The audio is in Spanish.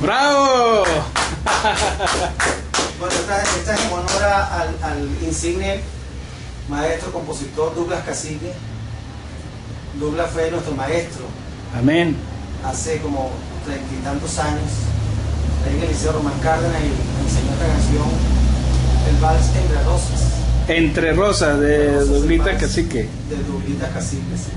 Bravo. Bueno, esta, esta es en honor al, al insigne maestro compositor Douglas Cacique. Douglas fue nuestro maestro Amén. hace como treinta y tantos años. Ahí en el Liceo Román Cárdenas y enseñó esta canción, el vals Entre Rosas. Entre Rosas de Rosas, Cacique. De Douglita Cacique. sí.